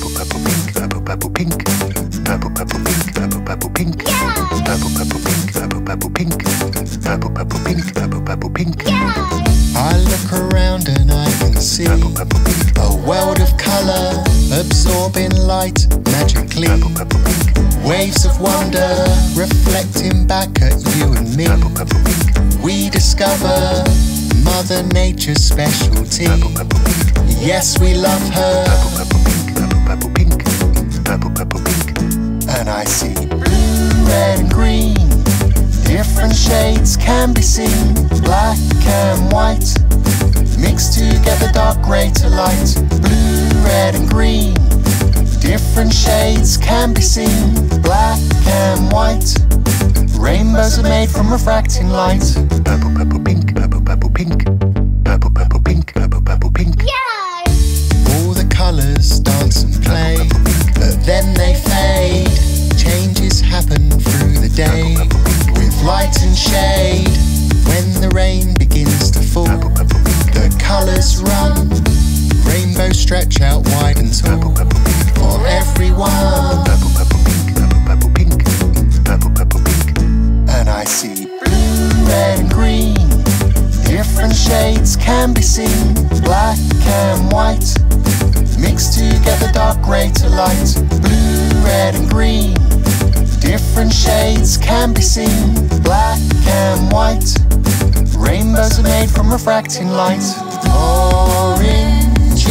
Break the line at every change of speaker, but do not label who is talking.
purple, purple, pink, purple, purple, pink, purple, purple, pink, purple, purple, pink, purple, purple, pink, purple, purple, pink, purple, purple, pink, purple, purple, pink.
I look around and I can see
Purple, purple, pink,
a world of color absorbing light magically.
purple, purple, pink,
Waves of wonder reflecting back at you and me.
purple, purple, pink,
We discover Mother Nature's specialty.
purple, purple, pink,
Yes, we love her, I see blue, red, and green. Different shades can be seen, black and white. Mixed together, dark grey to light. Blue, red, and green. Different shades can be seen, black and white. Rainbows are made from refracting light.
purple, purple, pink, purple, purple, pink, purple, purple, pink, purple, purple, pink, Yeah!
All the colours dance and play, but then they Different shades can be seen, black and white. Mixed together, dark grey to light. Blue, red, and green. Different shades can be seen, black and white. Rainbows are made from refracting light. Orange